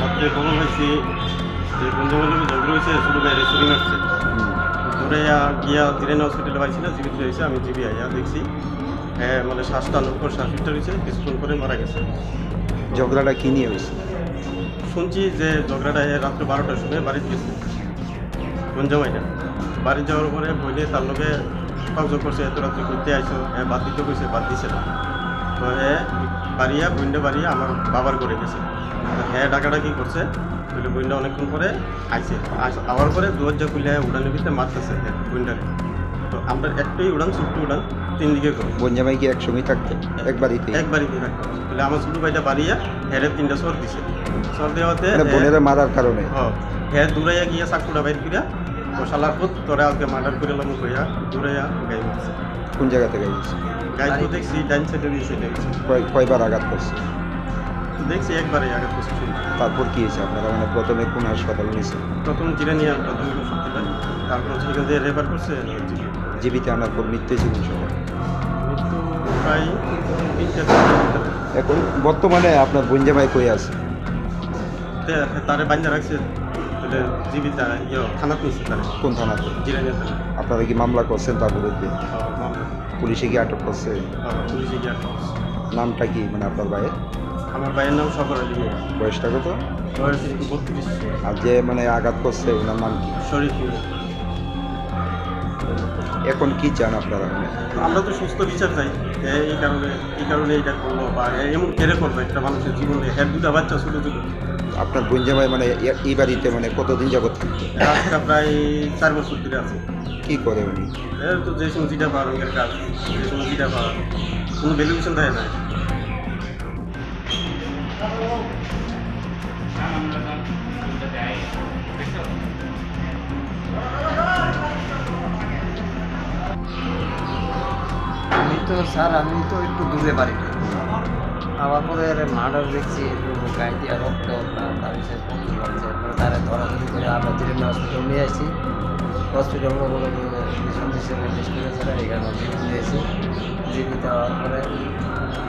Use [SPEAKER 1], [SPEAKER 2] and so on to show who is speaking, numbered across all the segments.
[SPEAKER 1] রাত্রে পাইছি যে বন্ধুবান্ধব ঝগড়া হয়েছে ছোটো বাইরে ছুরি মারছে। দূরে গিয়া জিরেন হসপিটালে পাইছি না জীবিত হয়েছে আমি জিবি আইয়া দেখছি। হ্যাঁ মানে শ্বাসটা উপর শ্বাস উঠতে রয়েছে কিছুক্ষণ করে মারা গেছে।
[SPEAKER 2] ঝগড়াটা কি নিয়ে হয়েছে?
[SPEAKER 1] শুনছি যে ঝগড়াটা এ রাত্রে বারোটার সময় বাড়িতে গেছে গঞ্জামাইটা। বাড়ি যাওয়ার পরে বইলে তার লোকে করছে এত রাত্রে ঘুরতে আইসো হ্যাঁ বাদ দিতে কইছে বাদ দিছে না। তো বাড়িয়া বইন্ডা বাড়িয়া আমার বাবার করে গেছে। হ্যাঁ ডাকাটা কি করছে বলে বইন্ডা অনেকক্ষণ পরে আইছে। আওয়ার পরে দরজা খুলে উড়ানের ভিতরে মারতেছে হ্যাঁ বইন্ডারে তো আমরা একটাই উড়ান ছোট্ট উড়ান তিন দিকে করে
[SPEAKER 2] বনজামাই কি একসঙ্গেই থাকতে? এক বাড়িতে
[SPEAKER 1] এক বাড়িতে থাকতো। বলে আমার ছোটো ভাইটা বাড়িয়া হেরে তিনটা সর দিছে। সর দেওয়াতে
[SPEAKER 2] মানে বোনেরা মারার কারণে?
[SPEAKER 1] হ্যাঁ দূরাইয়া গিয়া চাকুটা বাইর করিয়া তো শালার পুত তোরা আজকে মার্ডার করে লাম কইয়া দূরাইয়া গাই মারছে
[SPEAKER 2] কোন জায়গা থেকে গেছে
[SPEAKER 1] গাই তো দেখছি ডাইন সাইডে দিয়ে সাইডে গেছে
[SPEAKER 2] কয় কয়বার আঘাত করছে?
[SPEAKER 1] দেখছি একবারে কিছু শুনি
[SPEAKER 2] তারপর কি হয়েছে আপনারা? মানে প্রথমে কোন হাসপাতালে নিয়েছে
[SPEAKER 1] প্রথম জিরে নিয়ে প্রাথমিক ওষুধ তারপর সেখান দিয়ে রেফার করছে
[SPEAKER 2] জীবিত আনার পর মৃত্যু
[SPEAKER 1] প্রায় চারটার ভিতরে।
[SPEAKER 2] এখন বর্তমানে আপনার বনজামাই কই আছে?
[SPEAKER 1] তারে বান্ধা রাখছে ইয়ে থানাত নিচ্ছে তারে।
[SPEAKER 2] কোন থানাতে? আপনারা কি মামলা করছেন তার বিরুদ্ধে
[SPEAKER 1] হ্যাঁ, মামলা।
[SPEAKER 2] পুলিশে কি আটক করছে?
[SPEAKER 1] হ্যাঁ, পুলিশে গিয়ে আটক করছে।
[SPEAKER 2] নামটা কি মানে আপনার ভাইয়ের?
[SPEAKER 1] আমার ভাইয়ের নাম সফর আলী
[SPEAKER 2] বয়সটা কত?
[SPEAKER 1] বয়স বত্রিশ।
[SPEAKER 2] আর যে মানে আঘাত করছে ওনার নাম কি?
[SPEAKER 1] শরীফ
[SPEAKER 2] এখন কি চান আপনারা মানে?
[SPEAKER 1] আমরা তো সুস্থ বিচার চাই। এই কারণে এই কারণে এটা করল বা এমন কেড়ে করব একটা মানুষের জীবনে। হ্যাঁ দুটা বাচ্চা ছোটো ছোটো।
[SPEAKER 2] আপনার বনজামাই মানে এই বাড়িতে মানে কতদিন যাবত থাকতো?
[SPEAKER 1] আজকে প্রায় চার বছর ধরে আছে।
[SPEAKER 2] কি করে উনি?
[SPEAKER 1] তো যে পাওয়ার রঙের কাজ যে সময় যেটা পাওয়ার কোনো ভ্যালুয়েশন থাকে না।
[SPEAKER 3] আমি তো স্যার আমি তো একটু দূরে বাড়ি। আবার পরে মার্ডার দেখছি গায়ে দিয়ে রক্ত তার সে প্রচুর লাগছে তারা ধরাধরি করে আবার জিরেন হসপিটাল নিয়ে আসি। হসপিটাল এখানে জীবিত জীবিত হওয়ার পরে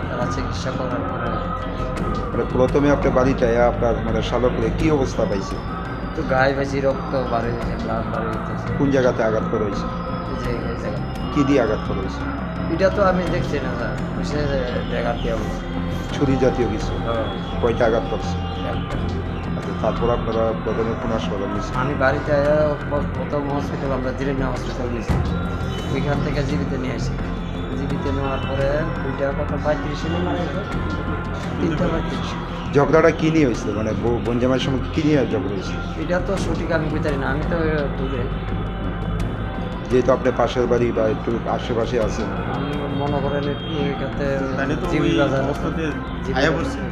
[SPEAKER 3] তারা চিকিৎসা করার পরে
[SPEAKER 2] মানে প্রথমে আপনার বাড়িতে আপনার মানে শালকরে কি অবস্থা পাইছে?
[SPEAKER 3] তো গায়ে বেশি রক্ত বাড়ি হয়েছে ব্লাড বাড়ি
[SPEAKER 2] কোন জায়গাতে আঘাত করা হয়েছে? কি দিয়ে আঘাত করা হয়েছে?
[SPEAKER 3] এটা তো আমি দেখছি না স্যার। দিয়ে বলছি
[SPEAKER 2] ছুরি জাতীয় কিছু
[SPEAKER 3] হ্যাঁ,
[SPEAKER 2] কয়টা আঘাত করছে? আচ্ছা তারপর আপনারা প্রথমে কোন হাসপাতাল নিয়েছেন?
[SPEAKER 3] আমি বাড়িতে প্রথম হসপিটাল আমরা জিরিনা হসপিটাল নিয়েছি। ওইখান থেকে জীবিত নিয়ে আসি। জীবিত নেওয়ার পরে দুইটা কত পঁয়ত্রিশে নিয়ে মারা গেল। তিনটা পঁয়ত্রিশ।
[SPEAKER 2] ঝগড়াটা কি নিয়ে হয়েছে মানে বউ- বনজামাইয়ের সঙ্গে কি নিয়ে ঝগড়া হয়েছে
[SPEAKER 3] এটা তো সঠিক আমি বুঝতে না। আমি তো দূরে।
[SPEAKER 2] যেহেতু আপনি পাশের বাড়ি বা একটু আশেপাশে আছেন
[SPEAKER 3] মনে করেন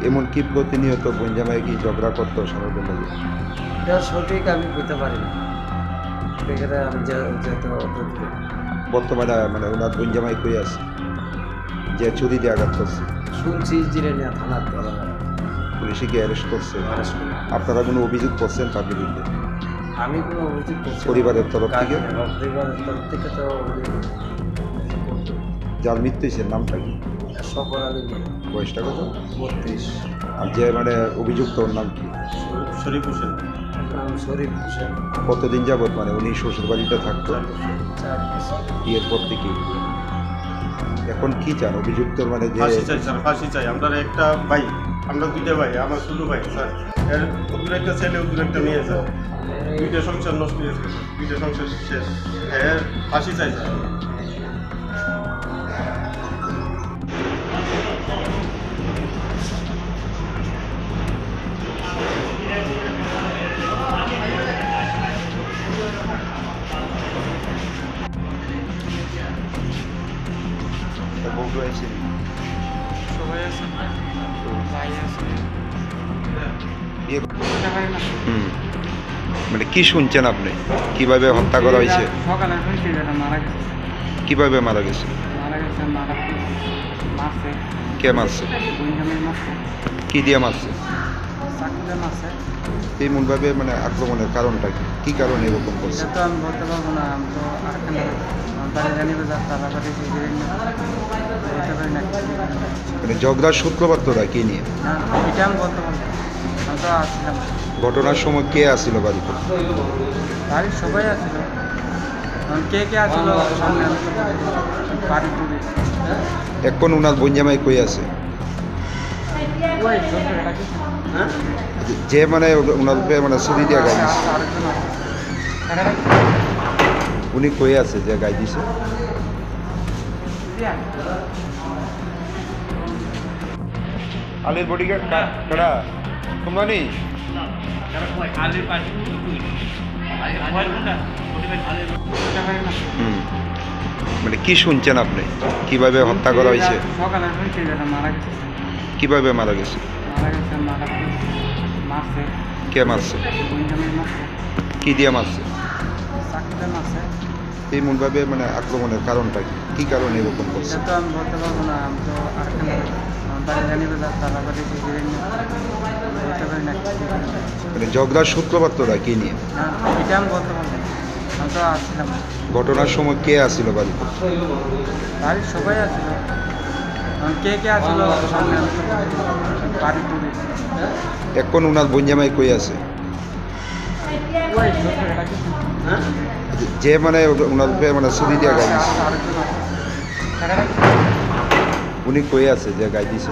[SPEAKER 2] এমন কি প্রতিনিয়ত বনজামাই কি ঝগড়া করতো সমাজের লাগে
[SPEAKER 3] এটা সঠিক আমি বুঝতে পারি না।
[SPEAKER 2] বর্তমানে মানে ওনার বনজামাই কই আছে? যে ছুরি দিয়ে আঘাত করছে।
[SPEAKER 3] শুনছি জিরেনিয়া থানার
[SPEAKER 2] পুলিশে কি অ্যারেস্ট করছে? আপনারা কোনো অভিযোগ করছেন তার বিরুদ্ধে?
[SPEAKER 3] আমি কোনো অভিযোগ করছি না।
[SPEAKER 2] পরিবারের তরফ থেকে?
[SPEAKER 3] কাজ- পরিবারের তরফ থেকে তো অভিযোগ
[SPEAKER 2] যার মৃত্যু হয়েছে নামটা কি?
[SPEAKER 3] সফর আলী
[SPEAKER 2] বয়সটা কত?
[SPEAKER 3] বত্রিশ।
[SPEAKER 2] আর যে মানে অভিযুক্ত ওর নাম কি?
[SPEAKER 1] শরীফ হোসেন।
[SPEAKER 3] নাম শরীফ হোসেন।
[SPEAKER 2] কতদিন যাবত মানে উনি শ্বশুর বাড়িতে থাকতো?
[SPEAKER 1] চার বছর।
[SPEAKER 2] বিয়ের পর থেকে? এখন কি চান? অভিযুক্ত মানে যে
[SPEAKER 1] ফাঁসি চাই স্যার ফাঁসি চাই। আমরা একটা ভাই। আমরা দুইটা ভাই, আমার শুধু ভাই, স্যার। এর ওদের একটা ছেলে ওদের একটা মেয়ে, স্যার। দুইটা সংসার নষ্ট হয়েছে। দুইটা সংসার শেষ। এর ফাঁসি চাই, স্যার।
[SPEAKER 2] মানে কি শুনছেন আপনি? কীভাবে হত্যা করা হয়েছে? কীভাবে মারা গেছে? কে মারছে। কি দিয়ে মারছে?
[SPEAKER 4] মারছে
[SPEAKER 2] এমনভাবে মানে আক্রমণের কারণটা কি? কি কারণে এরকম করছে?
[SPEAKER 4] তো আমি বলতে পারব না আমি তো আরেকখানে আমার বাড়ি জানিবে যা তারা বাড়ি বলতে পারি না
[SPEAKER 2] মানে ঝগড়ার সূত্রপাতটা কি নিয়ে?
[SPEAKER 4] না এটা আমি বলতে পারব আমি আমি তো আসছিলাম
[SPEAKER 2] ঘটনার সময় কে আসছিল বাড়িতে?
[SPEAKER 4] বাড়ির সবাই এখন কে কে সামনে বাড়ি
[SPEAKER 2] এখন ওনার বঞ্জামাই কই আছে? যে মানে উপরে মানে ছুরি দিয়া গাই দিছে? উনি কই আছে যে গাই দিছে। আলির বডিগার্ড কাড়া তোমরা নেই? মানে কি শুনছেন আপনি? কীভাবে হত্যা করা হয়েছে?
[SPEAKER 4] সকালে মারা গেছে।
[SPEAKER 2] কীভাবে মারা গেছে? কে মারছে? কি দিয়ে মারছে?
[SPEAKER 4] চাকরিতে
[SPEAKER 2] এই মূলভাবে মানে আক্রমণের কারণটা কি? কি কারণে এরকম করছে?
[SPEAKER 4] এটা তো আমি বলতে পারব না আমি তো আরেকখানে আমার বাড়ি জানিবে যার তারা কি।
[SPEAKER 2] মানে ঝগড়ার নিয়ে?
[SPEAKER 4] এটা আমি বলতে পারব
[SPEAKER 2] ঘটনার সময় কে আসছিল বাড়িতে?
[SPEAKER 4] বাড়ির সবাই এখন কে কে আছিল
[SPEAKER 2] এখন ওনার ভুঞ্জামাই কই আছে যে মানে ওনার মানে চুরি দিয়া গাই দিছে উনি কই আছে যে গাই দিছে